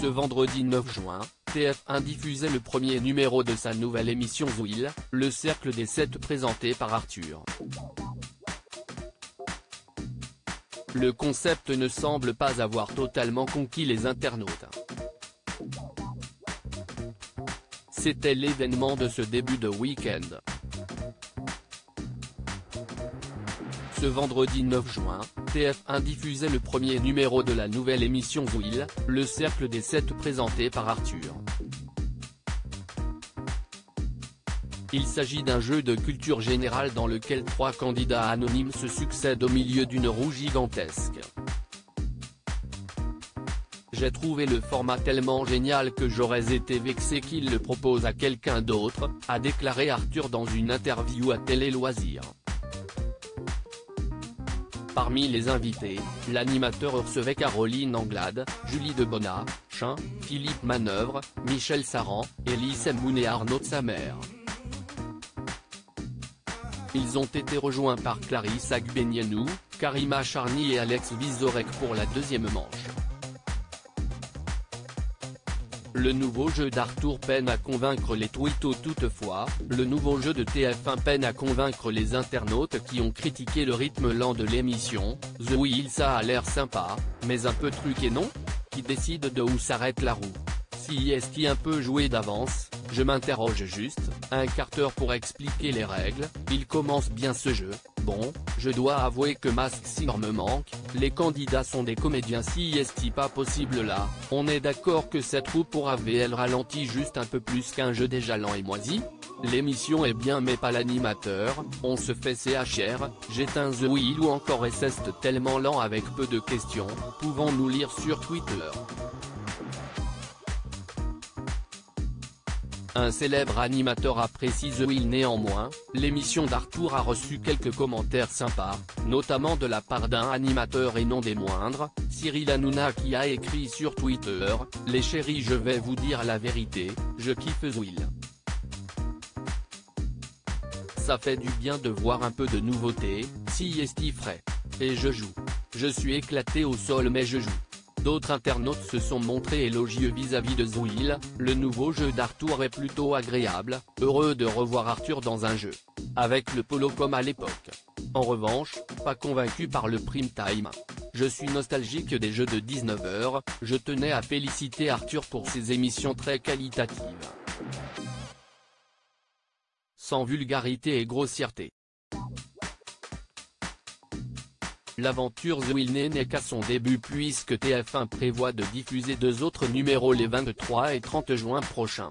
Ce vendredi 9 juin, TF1 diffusait le premier numéro de sa nouvelle émission Zouil, le cercle des sept présenté par Arthur. Le concept ne semble pas avoir totalement conquis les internautes. C'était l'événement de ce début de week-end. Ce vendredi 9 juin, TF1 diffusait le premier numéro de la nouvelle émission Zouil, le cercle des sept présenté par Arthur. Il s'agit d'un jeu de culture générale dans lequel trois candidats anonymes se succèdent au milieu d'une roue gigantesque. J'ai trouvé le format tellement génial que j'aurais été vexé qu'il le propose à quelqu'un d'autre, a déclaré Arthur dans une interview à Télé Loisirs. Parmi les invités, l'animateur recevait Caroline Anglade, Julie Debona, Chin, Philippe Manœuvre, Michel Saran, Elise Moon et Arnaud Samer. Ils ont été rejoints par Clarisse Agbenienou, Karima Charny et Alex Vizorek pour la deuxième manche. Le nouveau jeu d'Arthur peine à convaincre les twittos toutefois, le nouveau jeu de TF1 peine à convaincre les internautes qui ont critiqué le rythme lent de l'émission, The Wheel ça a l'air sympa, mais un peu truqué non? Qui décide de où s'arrête la roue. Si qui un peu joué d'avance, je m'interroge juste, un quart pour expliquer les règles, il commence bien ce jeu, bon, je dois avouer que Mask Singer me manque, les candidats sont des comédiens si est-ce pas possible là, on est d'accord que cette roue pour AVL ralentit juste un peu plus qu'un jeu déjà lent et moisi L'émission est bien mais pas l'animateur, on se fait CHR, j'éteins The Wheel ou encore SS tellement lent avec peu de questions, pouvons-nous lire sur Twitter? Un célèbre animateur apprécie The Wheel néanmoins, l'émission d'Arthur a reçu quelques commentaires sympas, notamment de la part d'un animateur et non des moindres, Cyril Hanouna qui a écrit sur Twitter, « Les chéris je vais vous dire la vérité, je kiffe Wheel. Ça fait du bien de voir un peu de nouveauté, si est frais. Et je joue. Je suis éclaté au sol mais je joue. D'autres internautes se sont montrés élogieux vis-à-vis de Zouil, le nouveau jeu d'Arthur est plutôt agréable, heureux de revoir Arthur dans un jeu. Avec le polo comme à l'époque. En revanche, pas convaincu par le prime time. Je suis nostalgique des jeux de 19h, je tenais à féliciter Arthur pour ses émissions très qualitatives. Sans vulgarité et grossièreté. L'aventure The Will n'est qu'à son début puisque TF1 prévoit de diffuser deux autres numéros les 23 et 30 juin prochains.